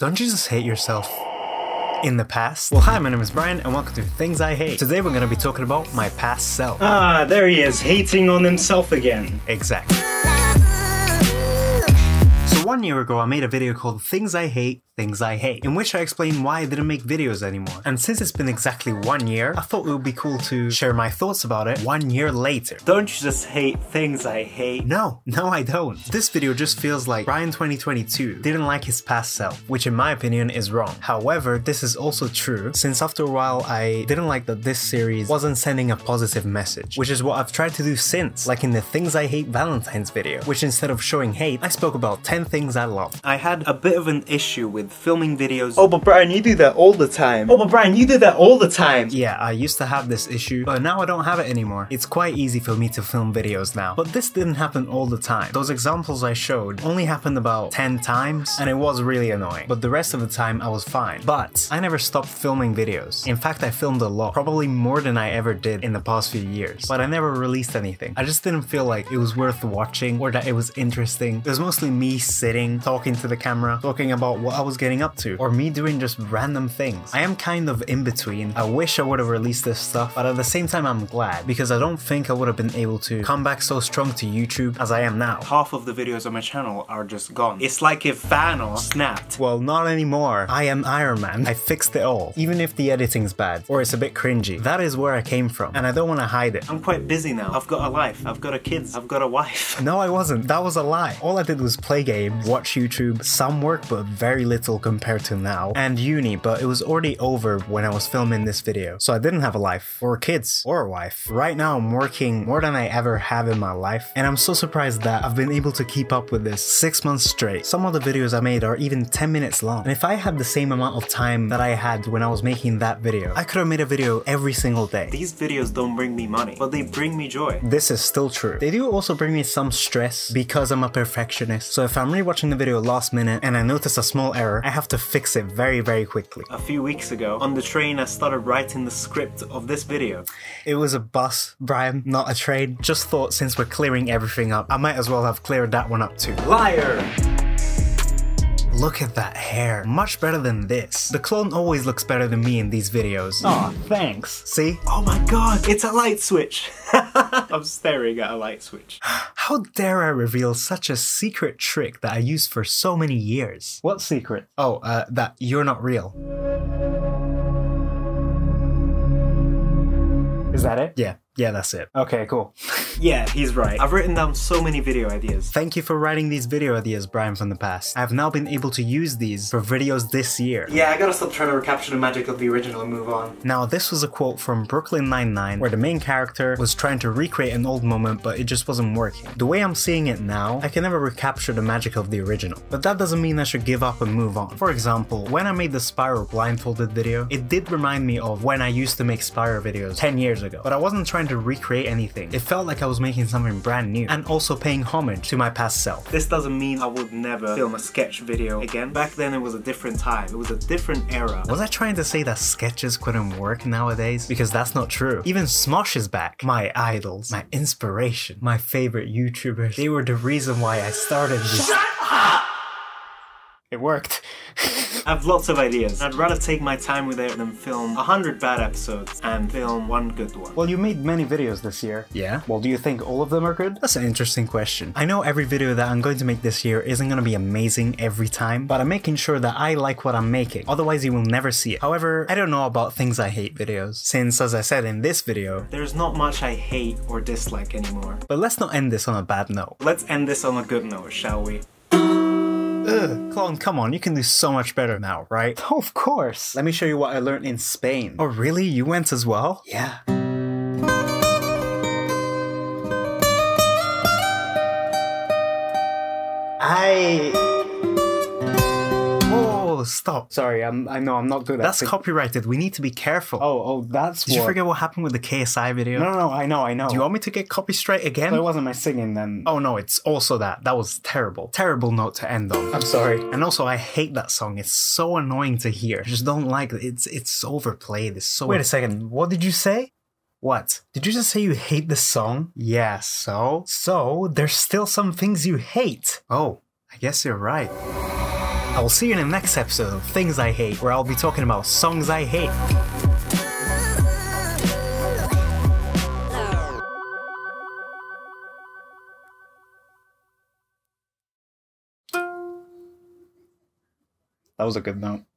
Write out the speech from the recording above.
Don't you just hate yourself? In the past? Well, hi, my name is Brian, and welcome to Things I Hate. Today we're gonna be talking about my past self. Ah, there he is, hating on himself again. Exactly. One year ago, I made a video called Things I Hate, Things I Hate, in which I explained why I didn't make videos anymore. And since it's been exactly one year, I thought it would be cool to share my thoughts about it one year later. Don't you just hate things I hate? No, no I don't. This video just feels like Brian 2022 didn't like his past self, which in my opinion is wrong. However, this is also true since after a while I didn't like that this series wasn't sending a positive message, which is what I've tried to do since, like in the Things I Hate Valentine's video, which instead of showing hate, I spoke about 10 things I love. I had a bit of an issue with filming videos. Oh, but Brian, you do that all the time. Oh, but Brian, you do that all the time. Yeah, I used to have this issue, but now I don't have it anymore. It's quite easy for me to film videos now. But this didn't happen all the time. Those examples I showed only happened about 10 times, and it was really annoying. But the rest of the time I was fine. But I never stopped filming videos. In fact, I filmed a lot, probably more than I ever did in the past few years. But I never released anything. I just didn't feel like it was worth watching or that it was interesting. It was mostly me sitting, talking to the camera, talking about what I was getting up to, or me doing just random things. I am kind of in between. I wish I would have released this stuff, but at the same time I'm glad because I don't think I would have been able to come back so strong to YouTube as I am now. Half of the videos on my channel are just gone. It's like if Thanos snapped. Well, not anymore. I am Iron Man. I fixed it all. Even if the editing's bad or it's a bit cringy, that is where I came from and I don't want to hide it. I'm quite busy now. I've got a life. I've got a kids. I've got a wife. No, I wasn't. That was a lie. All I did was play games, watch YouTube, some work, but very little compared to now, and uni, but it was already over when I was filming this video. So I didn't have a life, or kids, or a wife. Right now, I'm working more than I ever have in my life, and I'm so surprised that I've been able to keep up with this six months straight. Some of the videos I made are even 10 minutes long, and if I had the same amount of time that I had when I was making that video, I could have made a video every single day. These videos don't bring me money, but they bring me joy. This is still true. They do also bring me some stress because I'm a perfectionist. So if I'm rewatching the video last minute and I notice a small error, I have to fix it very, very quickly. A few weeks ago, on the train, I started writing the script of this video. It was a bus, Brian, not a train. Just thought since we're clearing everything up, I might as well have cleared that one up too. Liar! Look at that hair. Much better than this. The clone always looks better than me in these videos. Aw, thanks. See? Oh my god, it's a light switch! I'm staring at a light switch. How dare I reveal such a secret trick that I used for so many years? What secret? Oh, uh, that you're not real. Is that it? Yeah, yeah, that's it. Okay, cool. yeah, he's right. I've written down so many video ideas. Thank you for writing these video ideas, Brian, from the past. I've now been able to use these for videos this year. Yeah, I gotta stop trying to recapture the magic of the original and move on. Now, this was a quote from Brooklyn Nine-Nine, where the main character was trying to recreate an old moment, but it just wasn't working. The way I'm seeing it now, I can never recapture the magic of the original. But that doesn't mean I should give up and move on. For example, when I made the Spyro blindfolded video, it did remind me of when I used to make Spyro videos 10 years ago, but I wasn't trying to recreate anything. It felt like I was making something brand new, and also paying homage to my past self. This doesn't mean I would never film a sketch video again. Back then it was a different time. It was a different era. Was I trying to say that sketches couldn't work nowadays? Because that's not true. Even Smosh is back. My idols, my inspiration, my favorite YouTubers. They were the reason why I started this. Shut up! It worked. I have lots of ideas. I'd rather take my time with it than film a hundred bad episodes and film one good one. Well, you made many videos this year. Yeah? Well, do you think all of them are good? That's an interesting question. I know every video that I'm going to make this year isn't going to be amazing every time, but I'm making sure that I like what I'm making. Otherwise, you will never see it. However, I don't know about things I hate videos, since as I said in this video, there's not much I hate or dislike anymore. But let's not end this on a bad note. Let's end this on a good note, shall we? Ugh, clone, come on, you can do so much better now, right? Of course. Let me show you what I learned in Spain. Oh, really? You went as well? Yeah. I. Stop. Sorry, I'm, I know I'm not good at That's copyrighted. We need to be careful. Oh, oh, that's Did what... you forget what happened with the KSI video? No, no, no, I know, I know. Do you want me to get copy straight again? So it wasn't my singing then. Oh no, it's also that. That was terrible. Terrible note to end on. I'm sorry. And also, I hate that song. It's so annoying to hear. I just don't like it. It's it's overplayed. It's so. Wait a second. What did you say? What? Did you just say you hate the song? Yeah, so? So, there's still some things you hate. Oh, I guess you're right. I will see you in the next episode of Things I Hate, where I'll be talking about songs I hate. That was a good note.